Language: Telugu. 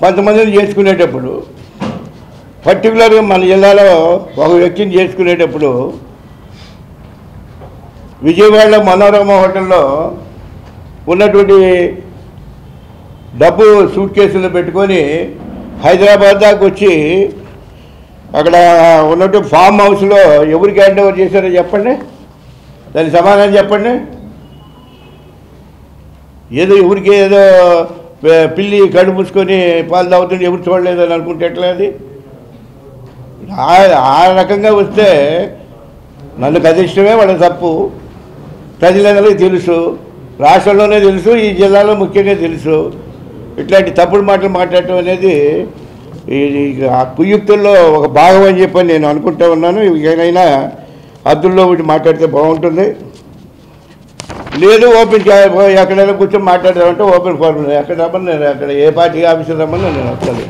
కొంతమందిని చేసుకునేటప్పుడు పర్టికులర్గా మన జిల్లాలో ఒక వ్యక్తిని చేసుకునేటప్పుడు విజయవాడలో మనోరమ హోటల్లో ఉన్నటువంటి డబ్బు సూట్ కేసులు పెట్టుకొని హైదరాబాద్ దాకా వచ్చి అక్కడ ఉన్నట్టు ఫామ్ హౌస్లో ఎవరికి హ్యాండ్ ఓవర్ చేశారో చెప్పండి. దానికి సమాధానం చెప్పండి. ఏదో ఎవరికి ఏదో పిల్లి కళ్ళు మూసుకొని పాలు తాగుతుంటే ఎవరు చూడలేదు అని అనుకుంటే ఎట్లా అది? ఆ- రకంగా వస్తే నన్ను కదిష్టమే వాళ్ళ తప్పు. ప్రజలందరికీ తెలుసు రాష్ట్రంలోనే తెలుసు ఈ జిల్లాలో ముఖ్యంగా తెలుసు. ఇట్లాంటి తప్పుడు మాటలు మాట్లాడటం అనేది ఆ కుయుక్తుల్లో ఒక భాగం అని చెప్పని నేను అనుకుంటా ఉన్నాను. ఏదైనా అద్దుల్లో వీటి మాట్లాడితే బాగుంటుంది. లేదు ఓపెన్ ఎక్కడైనా కూర్చొని మాట్లాడదామంటే ఓపెన్ ఫోరం ఎక్కడ రమ్మని నేను అక్కడ ఏ పార్టీ ఆఫీసర్ రమ్మని నేను వస్తాను.